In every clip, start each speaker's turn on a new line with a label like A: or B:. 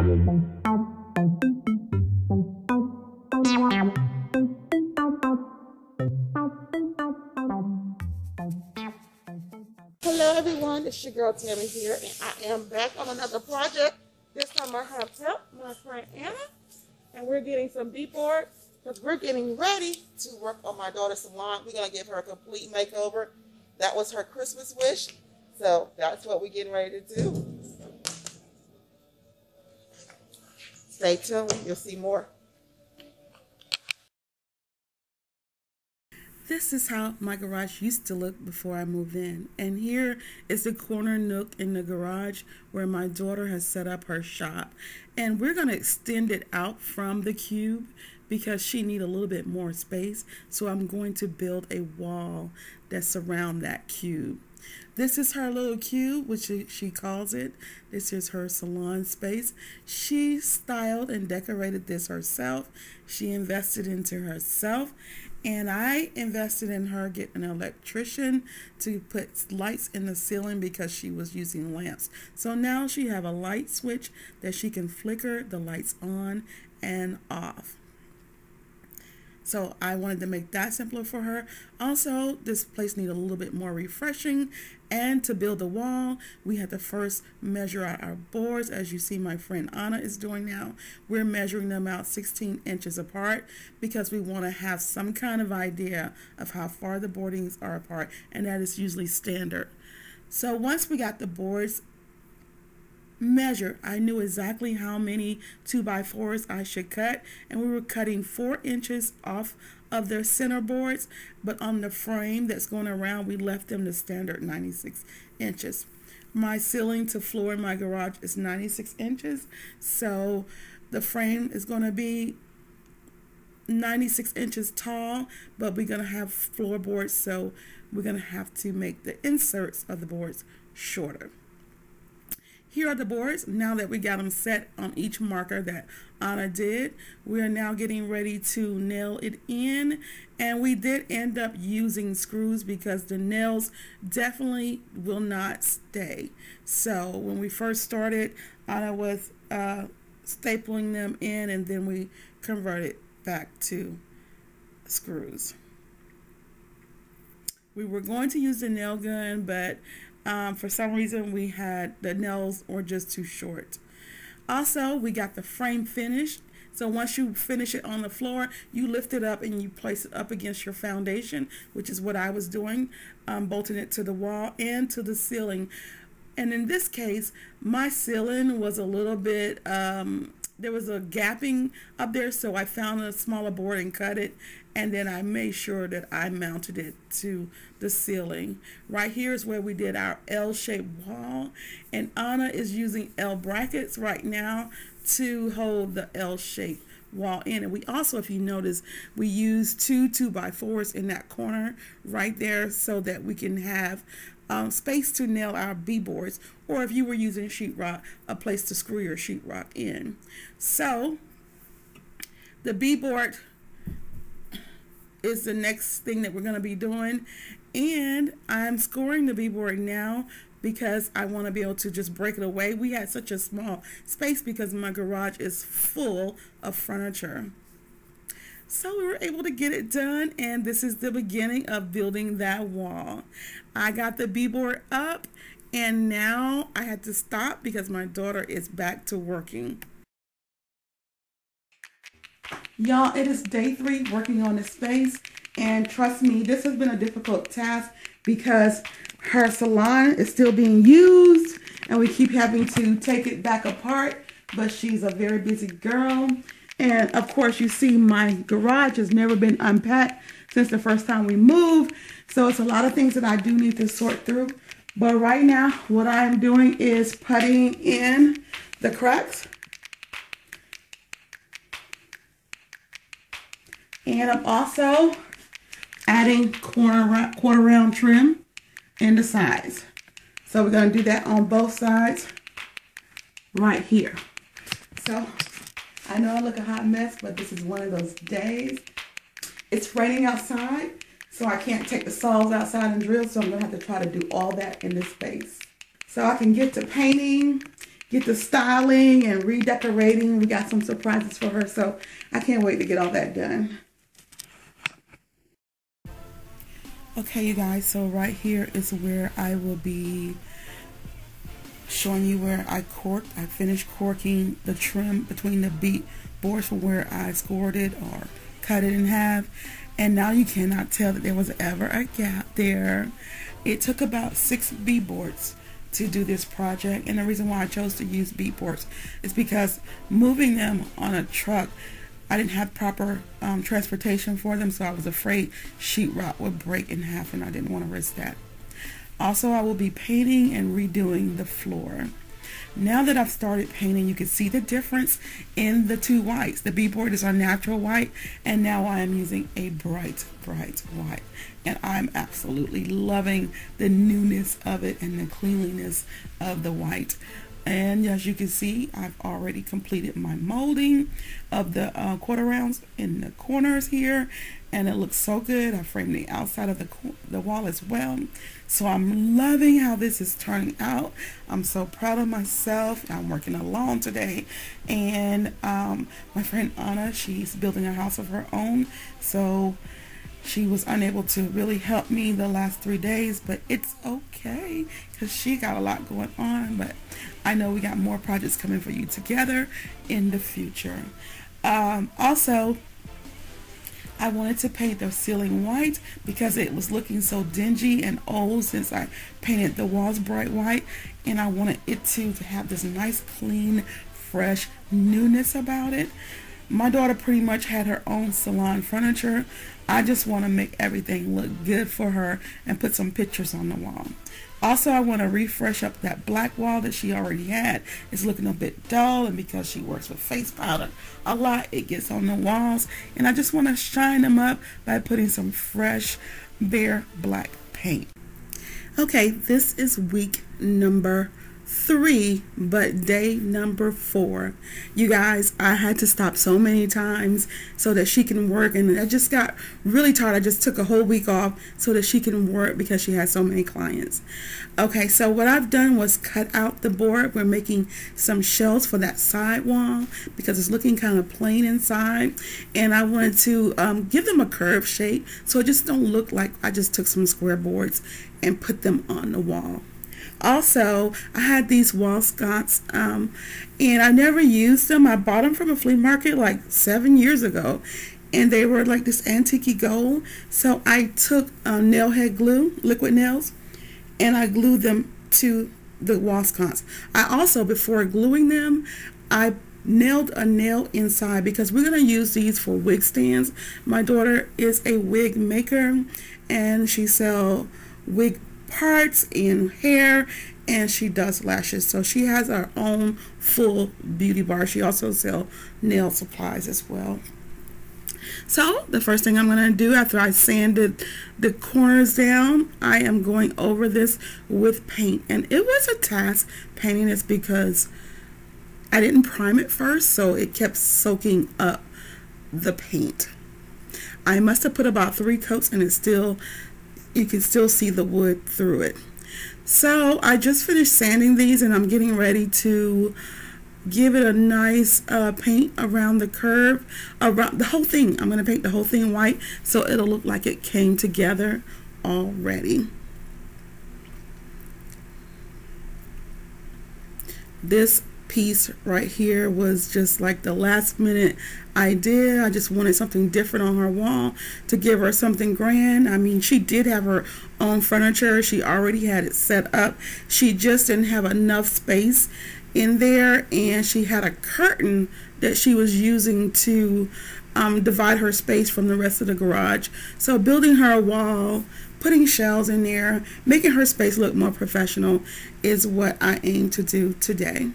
A: Hello everyone, it's your girl Tammy here, and I am back on another project. This time I have help, my friend Anna, and we're getting some deep beadboard because we're getting ready to work on my daughter's salon. We're gonna give her a complete makeover. That was her Christmas wish, so that's what we're getting ready to do. Stay tuned, you'll see more.
B: This is how my garage used to look before I moved in. And here is the corner nook in the garage where my daughter has set up her shop. And we're going to extend it out from the cube because she need a little bit more space. So I'm going to build a wall that surround that cube. This is her little cube, which she calls it. This is her salon space. She styled and decorated this herself. She invested into herself and I invested in her getting an electrician to put lights in the ceiling because she was using lamps. So now she have a light switch that she can flicker the lights on and off. So I wanted to make that simpler for her. Also, this place needed a little bit more refreshing. And to build the wall, we had to first measure out our boards, as you see my friend Anna is doing now. We're measuring them out 16 inches apart because we want to have some kind of idea of how far the boardings are apart, and that is usually standard. So once we got the boards measured. I knew exactly how many 2 by 4s I should cut, and we were cutting 4 inches off of their center boards, but on the frame that's going around, we left them the standard 96 inches. My ceiling to floor in my garage is 96 inches, so the frame is going to be 96 inches tall, but we're going to have floorboards, so we're going to have to make the inserts of the boards shorter. Here are the boards. Now that we got them set on each marker that Anna did, we are now getting ready to nail it in. And we did end up using screws because the nails definitely will not stay. So when we first started, Anna was uh, stapling them in and then we converted back to screws. We were going to use the nail gun, but um, for some reason, we had the nails were just too short. Also, we got the frame finished. So once you finish it on the floor, you lift it up and you place it up against your foundation, which is what I was doing, um, bolting it to the wall and to the ceiling. And in this case, my ceiling was a little bit um, there was a gapping up there so I found a smaller board and cut it and then I made sure that I mounted it to the ceiling. Right here is where we did our L-shaped wall and Anna is using L brackets right now to hold the L-shaped wall in and we also if you notice we use two two by fours in that corner right there so that we can have um, space to nail our B-boards, or if you were using sheetrock, a place to screw your sheetrock in. So the beadboard is the next thing that we're going to be doing. And I'm scoring the beadboard now because I want to be able to just break it away. We had such a small space because my garage is full of furniture. So we were able to get it done and this is the beginning of building that wall. I got the beadboard up and now I had to stop because my daughter is back to working. Y'all, it is day three working on this space and trust me, this has been a difficult task because her salon is still being used and we keep having to take it back apart, but she's a very busy girl and of course, you see my garage has never been unpacked since the first time we moved. So it's a lot of things that I do need to sort through. But right now, what I'm doing is putting in the cracks. And I'm also adding corner, quarter round trim in the sides. So we're going to do that on both sides right here. So I know I look a hot mess, but this is one of those days. It's raining outside, so I can't take the saws outside and drill, so I'm going to have to try to do all that in this space. So I can get to painting get the styling and redecorating. We got some surprises for her, so I can't wait to get all that done. Okay, you guys, so right here is where I will be showing you where I caulked. I finished caulking the trim between the bead boards from where I scored it or cut it in half. And now you cannot tell that there was ever a gap there. It took about six bead boards to do this project. And the reason why I chose to use bead boards is because moving them on a truck, I didn't have proper um, transportation for them. So I was afraid sheetrock would break in half and I didn't want to risk that. Also, I will be painting and redoing the floor. Now that I've started painting, you can see the difference in the two whites. The beadboard is our natural white, and now I am using a bright, bright white. And I'm absolutely loving the newness of it and the cleanliness of the white. And as you can see, I've already completed my molding of the uh, quarter rounds in the corners here. And it looks so good. I framed the outside of the, the wall as well. So I'm loving how this is turning out. I'm so proud of myself. I'm working alone today. And um, my friend Anna, she's building a house of her own. So she was unable to really help me the last three days, but it's okay because she got a lot going on. But I know we got more projects coming for you together in the future. Um, also, I wanted to paint the ceiling white because it was looking so dingy and old since I painted the walls bright white and I wanted it to, to have this nice clean fresh newness about it. My daughter pretty much had her own salon furniture. I just want to make everything look good for her and put some pictures on the wall. Also, I want to refresh up that black wall that she already had. It's looking a bit dull, and because she works with face powder a lot, it gets on the walls. And I just want to shine them up by putting some fresh, bare black paint. Okay, this is week number three, but day number four. You guys, I had to stop so many times so that she can work, and I just got really tired. I just took a whole week off so that she can work because she has so many clients. Okay, so what I've done was cut out the board. We're making some shelves for that side wall because it's looking kind of plain inside, and I wanted to um, give them a curve shape so it just don't look like I just took some square boards and put them on the wall. Also, I had these wall sconce um, and I never used them. I bought them from a flea market like seven years ago and they were like this antique gold. So I took uh, nail head glue, liquid nails, and I glued them to the wall sconce. I also, before gluing them, I nailed a nail inside because we're going to use these for wig stands. My daughter is a wig maker and she sell wig parts in hair and she does lashes. So she has her own full beauty bar. She also sells nail supplies as well. So the first thing I'm going to do after I sanded the corners down I am going over this with paint. And it was a task painting this because I didn't prime it first so it kept soaking up the paint. I must have put about three coats and it still you can still see the wood through it. So I just finished sanding these and I'm getting ready to give it a nice uh, paint around the curve, around the whole thing. I'm going to paint the whole thing white so it'll look like it came together already. This piece right here was just like the last minute idea. I just wanted something different on her wall to give her something grand. I mean, she did have her own furniture. She already had it set up. She just didn't have enough space in there and she had a curtain that she was using to um, divide her space from the rest of the garage. So building her a wall, putting shelves in there, making her space look more professional is what I aim to do today.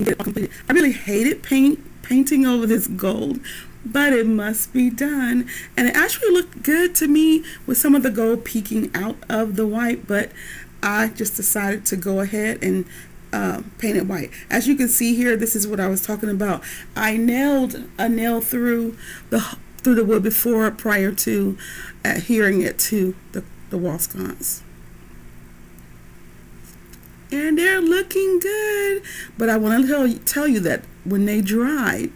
B: I really hated paint painting over this gold, but it must be done. And it actually looked good to me with some of the gold peeking out of the white, but I just decided to go ahead and uh, paint it white. As you can see here, this is what I was talking about. I nailed a nail through the through the wood before prior to adhering it to the, the wall sconce. And they're looking good. But I want to tell you, tell you that when they dried,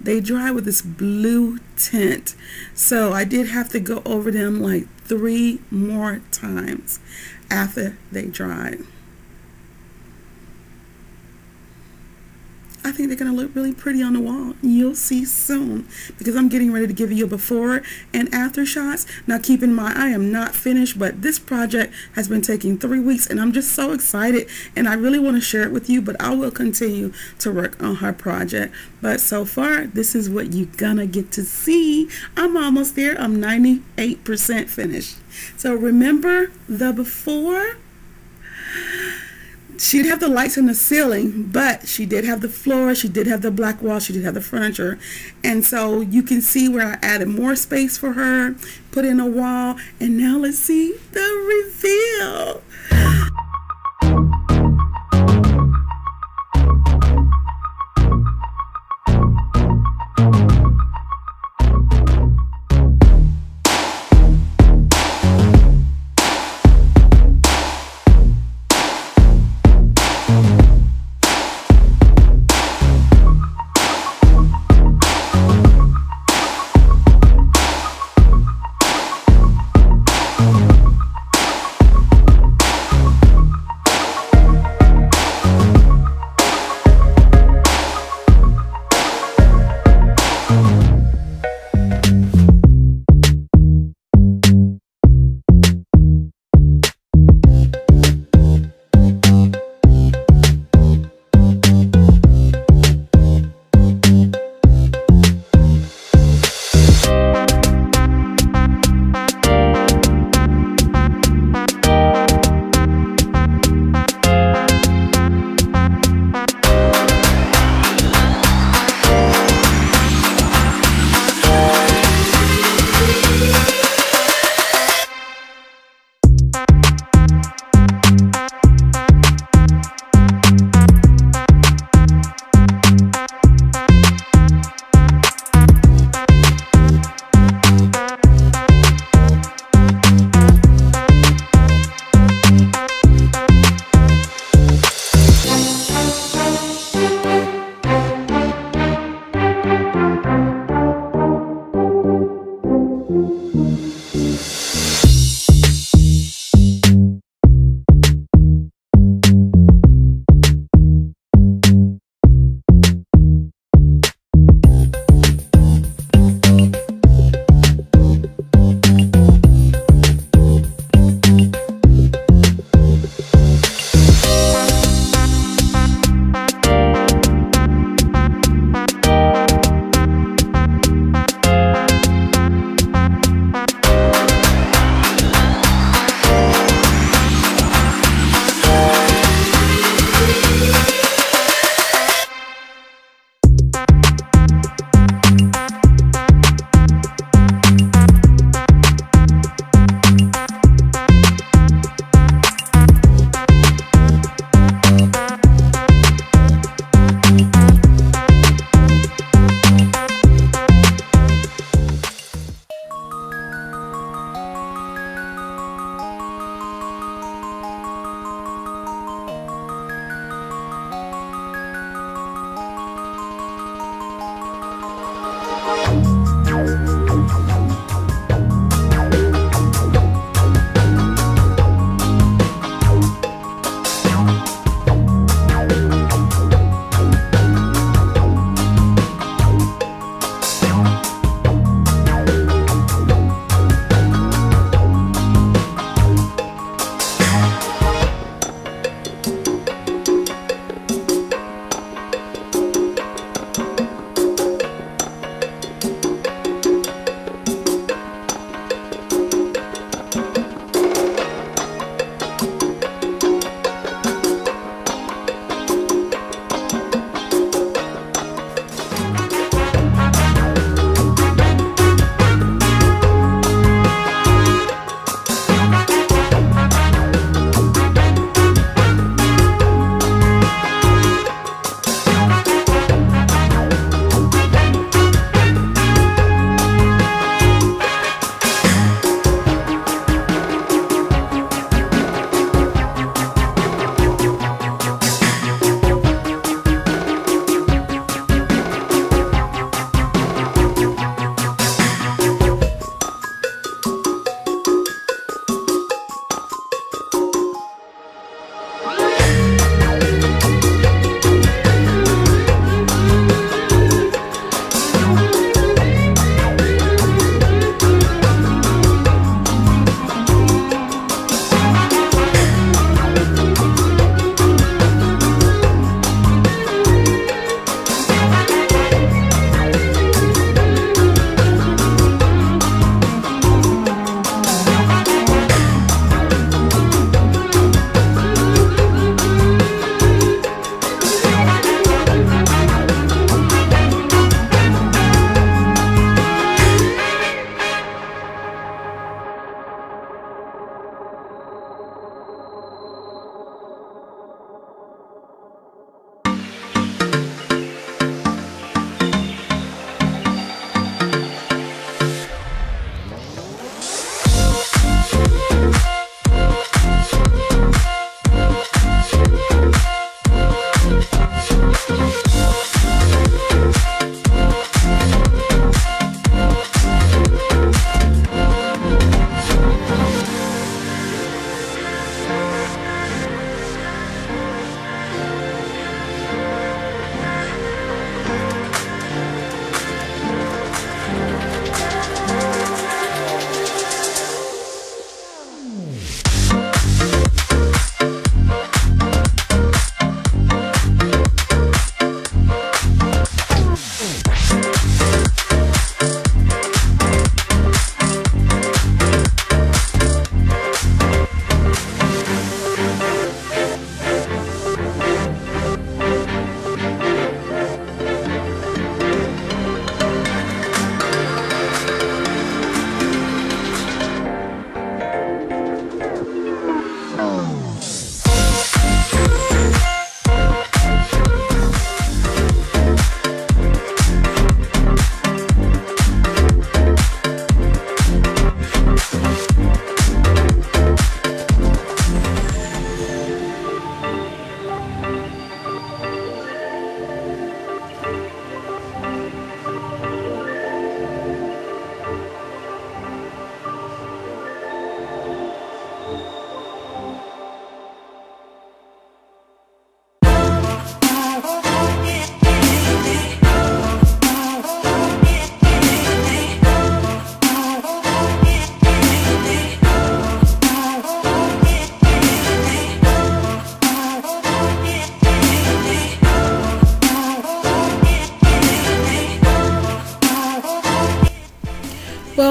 B: they dry with this blue tint. So I did have to go over them like three more times after they dried. I think they're going to look really pretty on the wall. You'll see soon because I'm getting ready to give you a before and after shots. Now keep in mind, I am not finished, but this project has been taking three weeks and I'm just so excited and I really want to share it with you, but I will continue to work on her project. But so far, this is what you're going to get to see. I'm almost there. I'm 98% finished. So remember the before? She didn't have the lights in the ceiling, but she did have the floor, she did have the black wall, she did have the furniture. And so you can see where I added more space for her, put in a wall, and now let's see the reveal.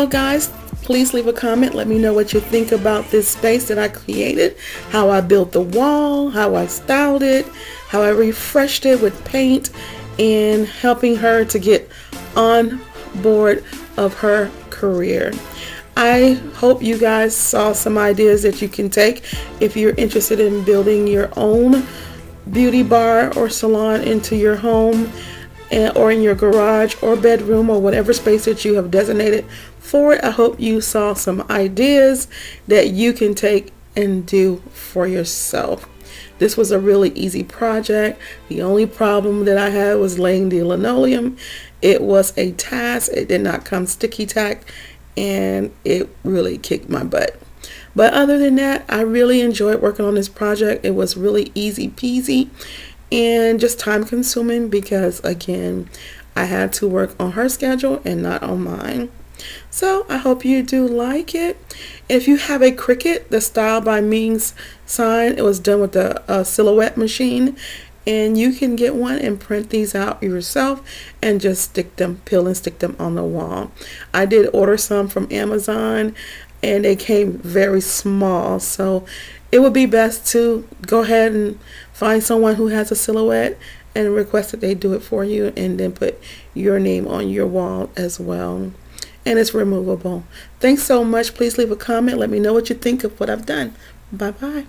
B: Guys, please leave a comment. Let me know what you think about this space that I created, how I built the wall, how I styled it, how I refreshed it with paint, and helping her to get on board of her career. I hope you guys saw some ideas that you can take if you're interested in building your own beauty bar or salon into your home or in your garage or bedroom or whatever space that you have designated for it. I hope you saw some ideas that you can take and do for yourself. This was a really easy project. The only problem that I had was laying the linoleum. It was a task. It did not come sticky tack and it really kicked my butt. But other than that, I really enjoyed working on this project. It was really easy peasy and just time consuming because again, I had to work on her schedule and not on mine. So I hope you do like it. If you have a Cricut, the Style by Ming's sign, it was done with the uh, silhouette machine and you can get one and print these out yourself and just stick them peel and stick them on the wall I did order some from Amazon and they came very small so it would be best to go ahead and find someone who has a silhouette and request that they do it for you and then put your name on your wall as well. And it's removable. Thanks so much. Please leave a comment. Let me know what you think of what I've done. Bye bye